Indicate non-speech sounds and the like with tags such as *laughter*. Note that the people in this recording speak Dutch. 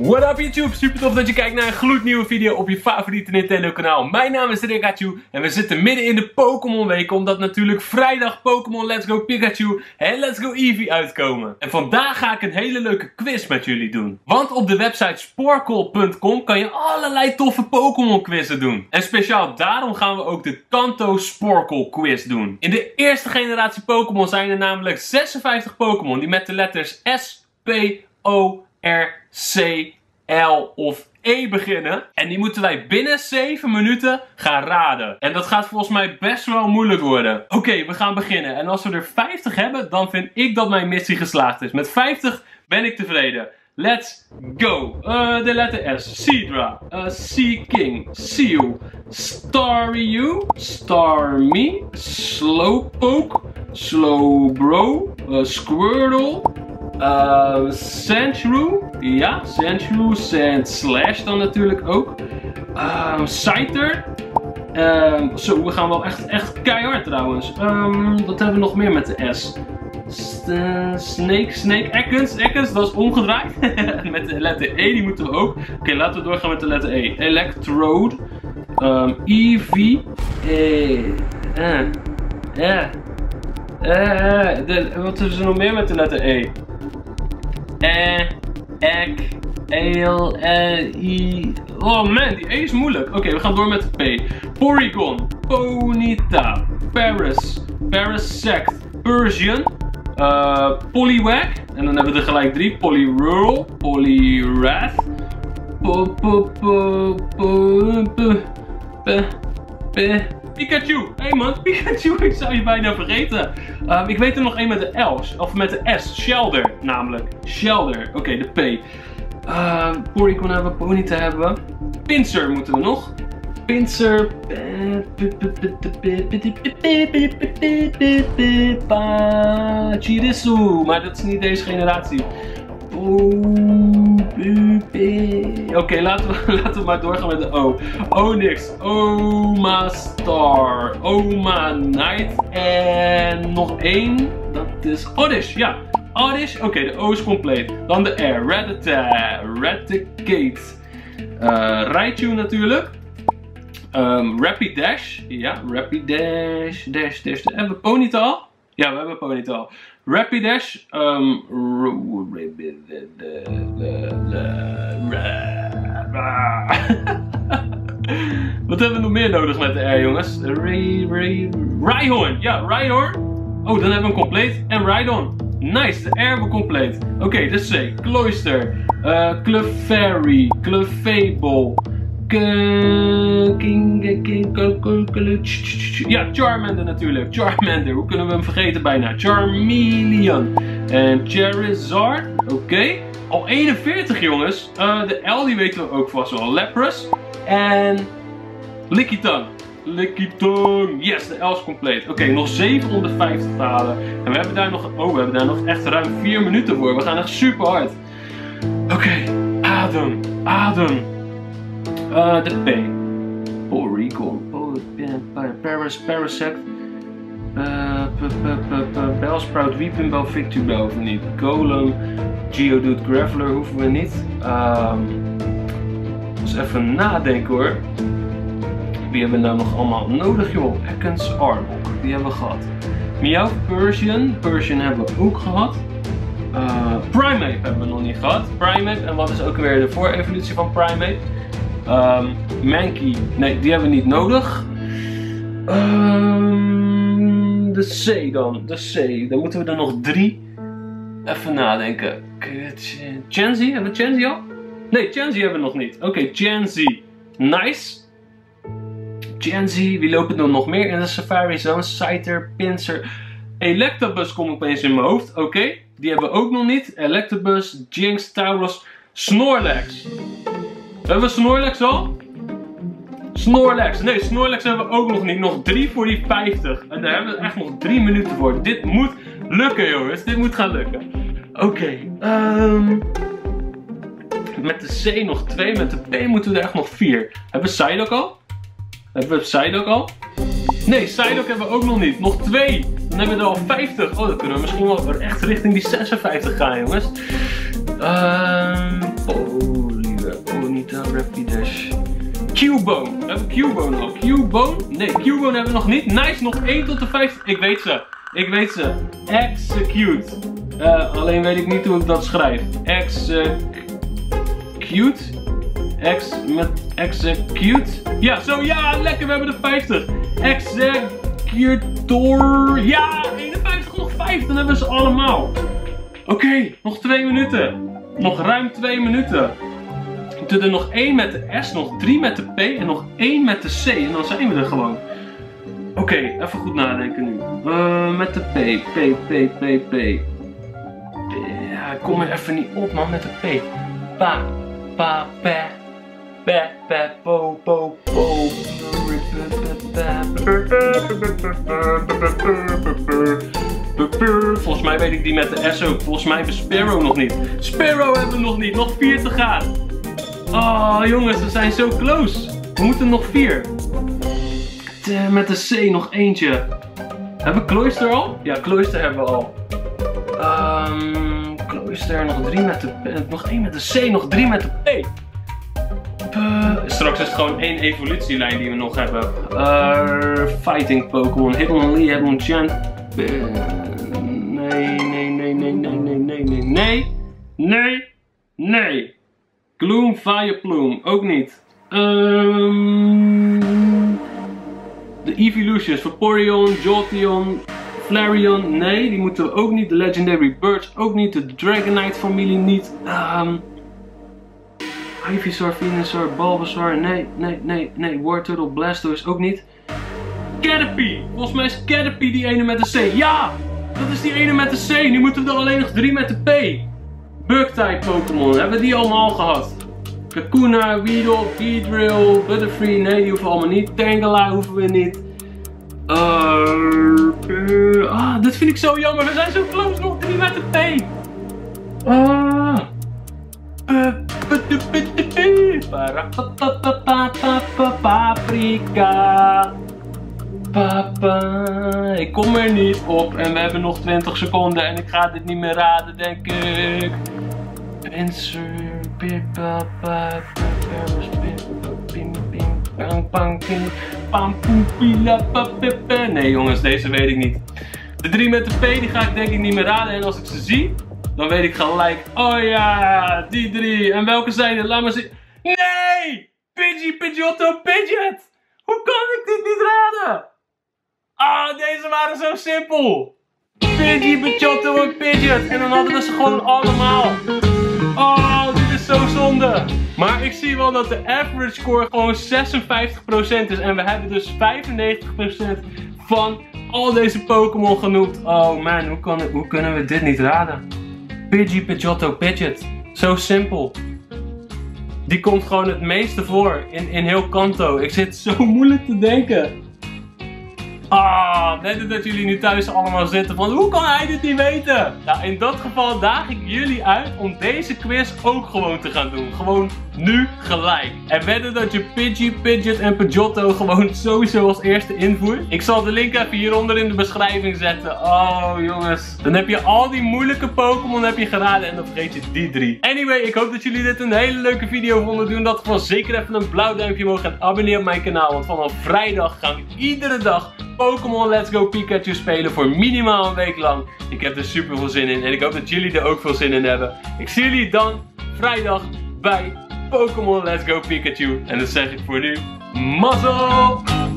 What up YouTube, super tof dat je kijkt naar een gloednieuwe video op je favoriete Nintendo kanaal. Mijn naam is Rikachu en we zitten midden in de Pokémon week omdat natuurlijk vrijdag Pokémon Let's Go Pikachu en Let's Go Eevee uitkomen. En vandaag ga ik een hele leuke quiz met jullie doen. Want op de website sporkle.com kan je allerlei toffe Pokémon quizzen doen. En speciaal daarom gaan we ook de Kanto Sporkle quiz doen. In de eerste generatie Pokémon zijn er namelijk 56 Pokémon die met de letters S, P, O, R, C, L of E beginnen. En die moeten wij binnen 7 minuten gaan raden. En dat gaat volgens mij best wel moeilijk worden. Oké, we gaan beginnen. En als we er 50 hebben, dan vind ik dat mijn missie geslaagd is. Met 50 ben ik tevreden. Let's go. Uh, de letter S. Cedra. Uh, sea King. Seal. Staryu. Starmie. Slowpoke. Slowbro. Uh, Squirtle. Uh. Ja, Sandshrew. Sandslash dan natuurlijk ook. Uh, zo, we gaan wel echt, echt keihard trouwens. Um, wat hebben we nog meer met de S? St snake, Snake, Ekans, Ekans, dat is omgedraaid. *laughs* met de letter E, die moeten we ook. Oké, laten we doorgaan met de letter E. Electrode. Um, Eevee. Eh, eh, eh. Eh, wat is er nog meer met de letter E? Eh, ek, eel, eh, i. Oh man, die E is moeilijk. Oké, we gaan door met P. Porygon, Ponyta, Paris, Parasect, Persian, uh, Poliwag. En dan hebben we er gelijk drie. Polirural, Poliwrath, po, po, po, po, po, Pikachu! Hé hey man, Pikachu, *laughs* ik zou je bijna vergeten. Um, ik weet er nog één met de L, of met de S. Shelder, namelijk. Shelder. Oké, de P. Uh, Porygon hebben Ponyta hebben. Pinsir moeten we nog. Pinsir. Chirisu. Maar dat is niet deze generatie. Oké, laten, we, *laughs* laten we maar doorgaan met de O. Onyx, Oma Star, Oma Knight en nog één. Dat is Oddish, ja. Oddish, oké, de O is compleet. Dan de R, Rattata, Raticate, uh, Raichu natuurlijk. Um, Rapid Dash, ja, Rapid Dash, Dash, Dash. Hebben we Ponyta Ja, we hebben Ponyta Rapidash. Um, Wat hebben we nog meer nodig met de R, jongens? Rhyhorn. Ja, Rhyhorn. Oh, dan hebben we hem compleet. En Rhydon. Nice, de R hebben we compleet. Oké, okay, de C. Cloyster. Uh, Clefairy. Clefable. Ja, Charmander natuurlijk. Charmander, hoe kunnen we hem vergeten bijna? Charmeleon. En Charizard, oké. Al 41 jongens. Uh, de L die weten we ook vast wel. Lapras. En Lickitung. Lickitung. Yes, de L is compleet. Oké, nog 750 te halen. En we hebben daar nog, oh, we hebben daar nog echt ruim 4 minuten voor. We gaan echt super hard. Oké, adem, adem. Uh, de P. Porygon, Paris, Parasect, uh, Bellsprout, Weepinbell, Victubel of niet. Golem, Geodude, Graveler hoeven we niet. Eens even nadenken hoor. Wie hebben we nou nog allemaal nodig joh? Ekans, Arbok, die hebben we gehad. Meow, Persian, Persian hebben we ook gehad. Uh, Primeape hebben we nog niet gehad. Primeape, en wat is ook weer de voor-evolutie van Primeape? Um, Mankey, nee, die hebben we niet nodig. Um, de C dan, de C. Dan moeten we er nog drie. Even nadenken. Chansey, hebben we Chansey al? Nee, Chansey hebben we nog niet. Oké, okay, Chansey. Nice. Chansey, wie lopen er nog meer in de Safari Zone? Scyther, Pinsir. Electabuzz komt opeens in mijn hoofd. Oké, die hebben we ook nog niet. Electabuzz, Jinx, Tauros, Snorlax. Hebben we Snorlax al? Snorlax. Nee, Snorlax hebben we ook nog niet. Nog drie voor die 50. En daar hebben we echt nog drie minuten voor. Dit moet lukken, jongens. Dit moet gaan lukken. Oké. Um... Met de C nog twee. Met de P moeten we er echt nog vier. Hebben we Psyduck al? Hebben we Psyduck al? Nee, Psyduck hebben we ook nog niet. Nog twee. Dan hebben we er al 50. Oh, dan kunnen we misschien wel echt richting die 56 gaan, jongens. Ehm... Oh. Rapidash, Rapidash. Cubone. We hebben Cubone al. Cubone? Nee, Cubone hebben we nog niet. Nice, nog 1 tot de 5. Ik weet ze. Ik weet ze. Execute. Uh, alleen weet ik niet hoe ik dat schrijf. Execute. Ex met execute. Ja, zo ja, lekker. We hebben de 50. Executor. Ja, 51, nog 5. Dan hebben we ze allemaal. Oké, nog 2 minuten. Nog ruim 2 minuten. Doen er nog 1 met de S, nog 3 met de P en nog 1 met de C. En dan zijn we er gewoon. Oké, even goed nadenken nu. Uh, met de P, P, P, P, P. Ja, ik kom er even niet op man, met de P. Pa, pa, pa. Pe, pe, po, po, po. Volgens mij weet ik die met de S ook. Volgens mij hebben we Sparrow nog niet. Sparrow hebben we nog niet. Nog vier te gaan. Oh jongens, we zijn zo close. We moeten nog vier. Met de C nog eentje. Hebben we Cloister al? Ja, Cloister hebben we al. Um, Cloister, nog drie met de P. Nog één met de C, nog drie met de P. straks is het gewoon één evolutielijn die we nog hebben. Uh, fighting Pokémon. Hitmonlee, Hitmonchan. Nee, nee, nee, nee, nee, nee, nee, nee, nee. Nee, nee. Gloom, Fire Plume, ook niet. Um, de Evolutions, Vaporeon, Jolteon, Flareon, nee, die moeten we ook niet. De Legendary Birds ook niet. De Dragonite familie niet. Um, Ivysaur, Venusaur, Bulbasaur, nee, nee, nee, nee. Wartortle, Blastoise ook niet. Caterpie! Volgens mij is Caterpie die ene met de C. Ja! Dat is die ene met de C. Nu moeten we er alleen nog drie met de P. Bug-type Pokémon. Hebben we die allemaal gehad? Kakuna, Weedle, Beedrill, Butterfree. Nee, die hoeven we allemaal niet. Tangela hoeven we niet. Uh, ah, dit vind ik zo jammer. We zijn zo close. Nog drie met de P. Ah. Paprika. Papa, ik kom er niet op en we hebben nog 20 seconden en ik ga dit niet meer raden, denk ik. Nee jongens, deze weet ik niet. De drie met de P die ga ik denk ik niet meer raden en als ik ze zie, dan weet ik gelijk, oh ja, die drie. En welke zijn het? Laat maar zien. Nee! Pidgey, Pidgeotto, Pidgeot! Hoe kan ik dit niet raden? Ah, deze waren zo simpel. Pidgey, Pidgeotto en Pidgeot. En dan hadden ze gewoon allemaal. Oh, dit is zo zonde. Maar ik zie wel dat de average score gewoon 56% is. En we hebben dus 95% van al deze Pokémon genoemd. Oh man, hoe, kan hoe kunnen we dit niet raden? Pidgey, Pidgeotto, Pidgeot. Zo simpel. Die komt gewoon het meeste voor in, in heel Kanto. Ik zit zo moeilijk te denken. Ah, net dat jullie nu thuis allemaal zitten van hoe kan hij dit niet weten? Nou, in dat geval daag ik jullie uit om deze quiz ook gewoon te gaan doen. Gewoon nu gelijk. En wedden dat je Pidgey, Pidgeot en Pidgeotto gewoon sowieso als eerste invoert. Ik zal de link even hieronder in de beschrijving zetten. Oh jongens. Dan heb je al die moeilijke Pokémon heb je geraden en dan vergeet je die drie. Anyway, ik hoop dat jullie dit een hele leuke video vonden. Doe in dat geval zeker even een blauw duimpje omhoog en abonneer op mijn kanaal. Want vanaf vrijdag gaan we iedere dag Pokémon Let's Go Pikachu spelen voor minimaal een week lang. Ik heb er super veel zin in en ik hoop dat jullie er ook veel zin in hebben. Ik zie jullie dan vrijdag bij Pokémon Let's Go Pikachu. En dat zeg ik voor nu. Mazzel!